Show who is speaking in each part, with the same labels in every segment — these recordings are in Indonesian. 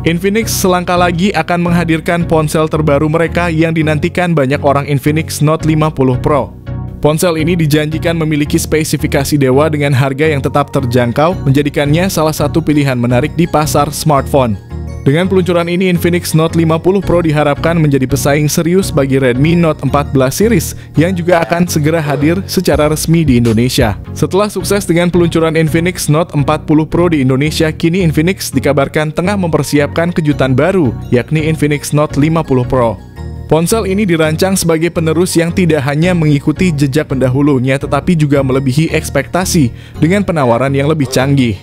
Speaker 1: Infinix selangkah lagi akan menghadirkan ponsel terbaru mereka yang dinantikan banyak orang Infinix Note 50 Pro. Ponsel ini dijanjikan memiliki spesifikasi dewa dengan harga yang tetap terjangkau, menjadikannya salah satu pilihan menarik di pasar smartphone. Dengan peluncuran ini, Infinix Note 50 Pro diharapkan menjadi pesaing serius bagi Redmi Note 14 series yang juga akan segera hadir secara resmi di Indonesia. Setelah sukses dengan peluncuran Infinix Note 40 Pro di Indonesia, kini Infinix dikabarkan tengah mempersiapkan kejutan baru, yakni Infinix Note 50 Pro. Ponsel ini dirancang sebagai penerus yang tidak hanya mengikuti jejak pendahulunya tetapi juga melebihi ekspektasi dengan penawaran yang lebih canggih.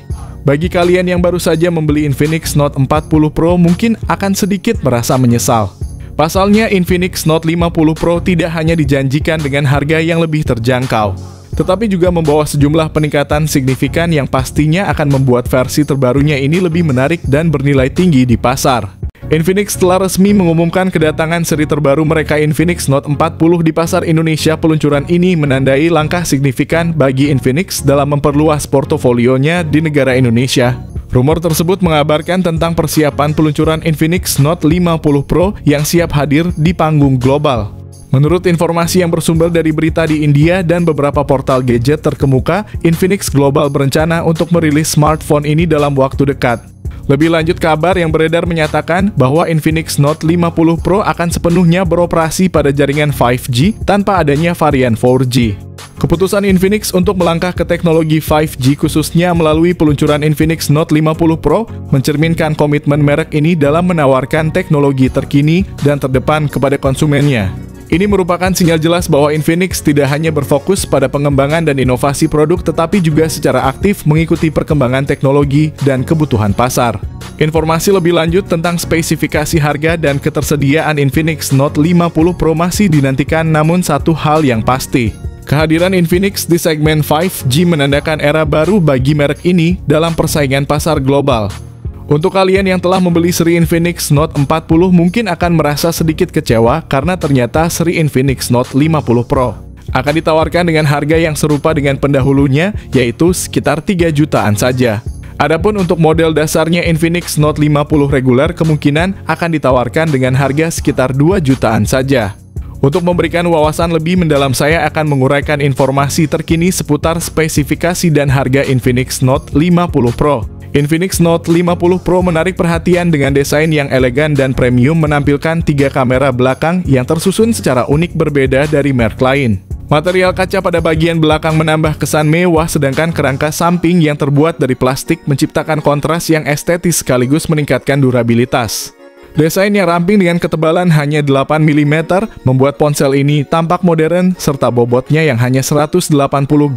Speaker 1: Bagi kalian yang baru saja membeli Infinix Note 40 Pro mungkin akan sedikit merasa menyesal. Pasalnya Infinix Note 50 Pro tidak hanya dijanjikan dengan harga yang lebih terjangkau, tetapi juga membawa sejumlah peningkatan signifikan yang pastinya akan membuat versi terbarunya ini lebih menarik dan bernilai tinggi di pasar. Infinix telah resmi mengumumkan kedatangan seri terbaru mereka Infinix Note 40 di pasar Indonesia. Peluncuran ini menandai langkah signifikan bagi Infinix dalam memperluas portofolionya di negara Indonesia. Rumor tersebut mengabarkan tentang persiapan peluncuran Infinix Note 50 Pro yang siap hadir di panggung global. Menurut informasi yang bersumber dari berita di India dan beberapa portal gadget terkemuka, Infinix Global berencana untuk merilis smartphone ini dalam waktu dekat. Lebih lanjut kabar yang beredar menyatakan bahwa Infinix Note 50 Pro akan sepenuhnya beroperasi pada jaringan 5G tanpa adanya varian 4G. Keputusan Infinix untuk melangkah ke teknologi 5G khususnya melalui peluncuran Infinix Note 50 Pro mencerminkan komitmen merek ini dalam menawarkan teknologi terkini dan terdepan kepada konsumennya. Ini merupakan sinyal jelas bahwa Infinix tidak hanya berfokus pada pengembangan dan inovasi produk tetapi juga secara aktif mengikuti perkembangan teknologi dan kebutuhan pasar. Informasi lebih lanjut tentang spesifikasi harga dan ketersediaan Infinix Note 50 Pro masih dinantikan namun satu hal yang pasti. Kehadiran Infinix di segmen 5G menandakan era baru bagi merek ini dalam persaingan pasar global. Untuk kalian yang telah membeli seri Infinix Note 40 mungkin akan merasa sedikit kecewa karena ternyata seri Infinix Note 50 Pro akan ditawarkan dengan harga yang serupa dengan pendahulunya yaitu sekitar 3 jutaan saja. Adapun untuk model dasarnya Infinix Note 50 reguler kemungkinan akan ditawarkan dengan harga sekitar 2 jutaan saja. Untuk memberikan wawasan lebih mendalam saya akan menguraikan informasi terkini seputar spesifikasi dan harga Infinix Note 50 Pro. Infinix Note 50 Pro menarik perhatian dengan desain yang elegan dan premium menampilkan tiga kamera belakang yang tersusun secara unik berbeda dari merek lain. Material kaca pada bagian belakang menambah kesan mewah sedangkan kerangka samping yang terbuat dari plastik menciptakan kontras yang estetis sekaligus meningkatkan durabilitas. Desain yang ramping dengan ketebalan hanya 8 mm membuat ponsel ini tampak modern serta bobotnya yang hanya 180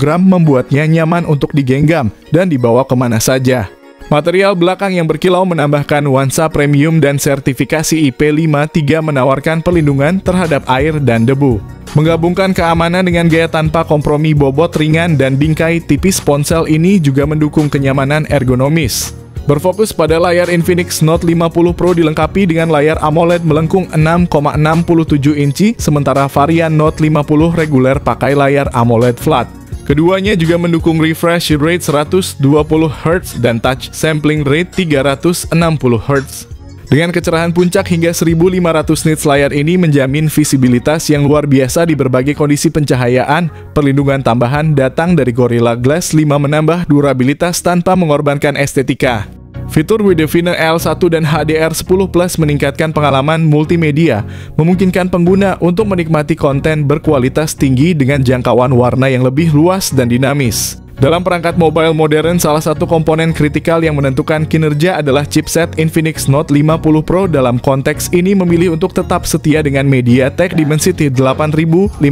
Speaker 1: gram membuatnya nyaman untuk digenggam dan dibawa ke mana saja. Material belakang yang berkilau menambahkan nuansa premium dan sertifikasi IP53 menawarkan perlindungan terhadap air dan debu. Menggabungkan keamanan dengan gaya tanpa kompromi bobot ringan dan bingkai tipis ponsel ini juga mendukung kenyamanan ergonomis. Berfokus pada layar Infinix Note 50 Pro dilengkapi dengan layar AMOLED melengkung 6,67 inci, sementara varian Note 50 reguler pakai layar AMOLED flat. Keduanya juga mendukung refresh rate 120 Hz dan touch sampling rate 360 Hz. Dengan kecerahan puncak hingga 1500 nits layar ini menjamin visibilitas yang luar biasa di berbagai kondisi pencahayaan. Perlindungan tambahan datang dari Gorilla Glass 5 menambah durabilitas tanpa mengorbankan estetika. Fitur Wideviner L1 dan HDR10 Plus meningkatkan pengalaman multimedia, memungkinkan pengguna untuk menikmati konten berkualitas tinggi dengan jangkauan warna yang lebih luas dan dinamis. Dalam perangkat mobile modern, salah satu komponen kritikal yang menentukan kinerja adalah chipset Infinix Note 50 Pro dalam konteks ini memilih untuk tetap setia dengan MediaTek Dimensity 8050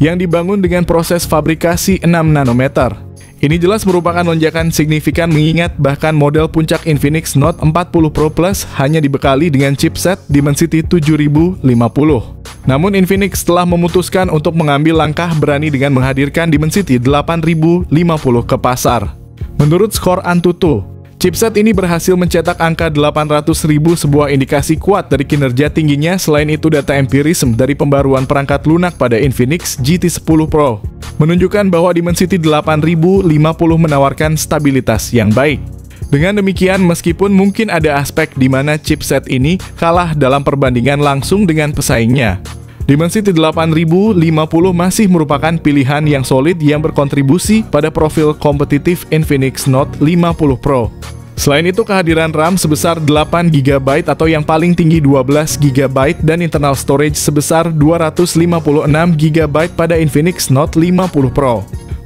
Speaker 1: yang dibangun dengan proses fabrikasi 6 nanometer. Ini jelas merupakan lonjakan signifikan mengingat bahkan model puncak Infinix Note 40 Pro Plus hanya dibekali dengan chipset Dimensity 7050. Namun Infinix telah memutuskan untuk mengambil langkah berani dengan menghadirkan Dimensity 8050 ke pasar. Menurut skor Antutu, Chipset ini berhasil mencetak angka 800.000 sebuah indikasi kuat dari kinerja tingginya selain itu data empirism dari pembaruan perangkat lunak pada Infinix GT10 Pro menunjukkan bahwa Dimensity 8050 menawarkan stabilitas yang baik. Dengan demikian, meskipun mungkin ada aspek di mana chipset ini kalah dalam perbandingan langsung dengan pesaingnya, Dimensity 8050 masih merupakan pilihan yang solid yang berkontribusi pada profil kompetitif Infinix Note 50 Pro. Selain itu, kehadiran RAM sebesar 8 GB atau yang paling tinggi 12 GB dan internal storage sebesar 256 GB pada Infinix Note 50 Pro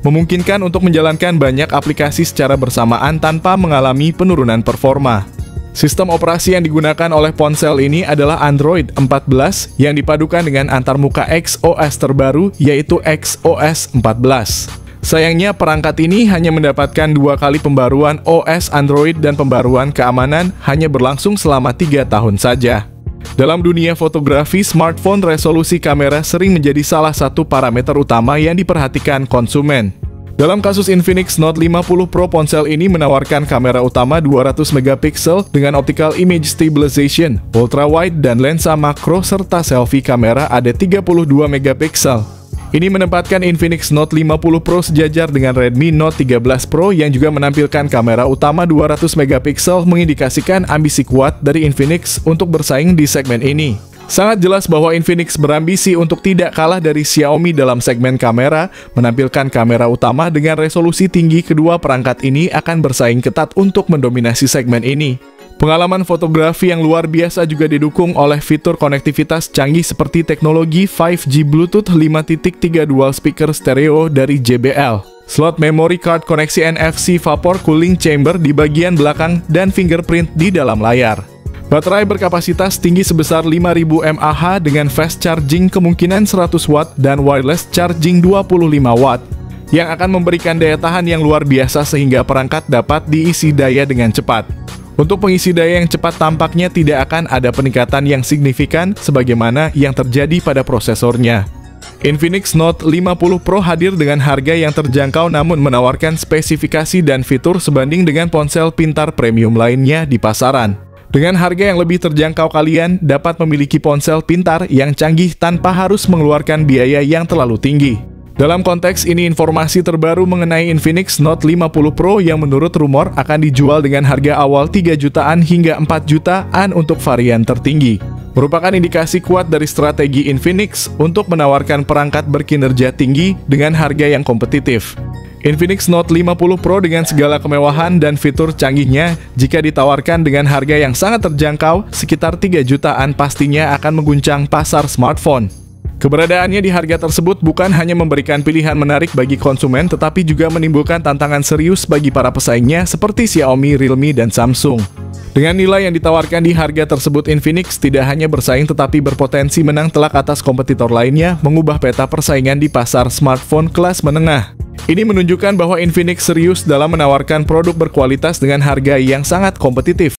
Speaker 1: memungkinkan untuk menjalankan banyak aplikasi secara bersamaan tanpa mengalami penurunan performa. Sistem operasi yang digunakan oleh ponsel ini adalah Android 14 yang dipadukan dengan antarmuka XOS terbaru yaitu XOS 14. Sayangnya perangkat ini hanya mendapatkan dua kali pembaruan OS Android dan pembaruan keamanan hanya berlangsung selama tiga tahun saja. Dalam dunia fotografi, smartphone resolusi kamera sering menjadi salah satu parameter utama yang diperhatikan konsumen. Dalam kasus Infinix Note 50 Pro, ponsel ini menawarkan kamera utama 200 megapiksel dengan optical image stabilization, ultra wide dan lensa makro serta selfie kamera ada 32 megapiksel. Ini menempatkan Infinix Note 50 Pro sejajar dengan Redmi Note 13 Pro yang juga menampilkan kamera utama 200 megapiksel mengindikasikan ambisi kuat dari Infinix untuk bersaing di segmen ini. Sangat jelas bahwa Infinix berambisi untuk tidak kalah dari Xiaomi dalam segmen kamera, menampilkan kamera utama dengan resolusi tinggi kedua perangkat ini akan bersaing ketat untuk mendominasi segmen ini. Pengalaman fotografi yang luar biasa juga didukung oleh fitur konektivitas canggih seperti teknologi 5G Bluetooth 5.3 dual speaker stereo dari JBL. Slot memory card koneksi NFC vapor cooling chamber di bagian belakang dan fingerprint di dalam layar. Baterai berkapasitas tinggi sebesar 5000 mAh dengan fast charging kemungkinan 100 watt dan wireless charging 25 watt yang akan memberikan daya tahan yang luar biasa sehingga perangkat dapat diisi daya dengan cepat. Untuk pengisi daya yang cepat tampaknya tidak akan ada peningkatan yang signifikan sebagaimana yang terjadi pada prosesornya. Infinix Note 50 Pro hadir dengan harga yang terjangkau namun menawarkan spesifikasi dan fitur sebanding dengan ponsel pintar premium lainnya di pasaran. Dengan harga yang lebih terjangkau kalian dapat memiliki ponsel pintar yang canggih tanpa harus mengeluarkan biaya yang terlalu tinggi. Dalam konteks ini informasi terbaru mengenai Infinix Note 50 Pro yang menurut rumor akan dijual dengan harga awal 3 jutaan hingga 4 jutaan untuk varian tertinggi. Merupakan indikasi kuat dari strategi Infinix untuk menawarkan perangkat berkinerja tinggi dengan harga yang kompetitif. Infinix Note 50 Pro dengan segala kemewahan dan fitur canggihnya jika ditawarkan dengan harga yang sangat terjangkau sekitar 3 jutaan pastinya akan mengguncang pasar smartphone. Keberadaannya di harga tersebut bukan hanya memberikan pilihan menarik bagi konsumen, tetapi juga menimbulkan tantangan serius bagi para pesaingnya seperti Xiaomi, Realme, dan Samsung. Dengan nilai yang ditawarkan di harga tersebut, Infinix tidak hanya bersaing tetapi berpotensi menang telak atas kompetitor lainnya, mengubah peta persaingan di pasar smartphone kelas menengah. Ini menunjukkan bahwa Infinix serius dalam menawarkan produk berkualitas dengan harga yang sangat kompetitif.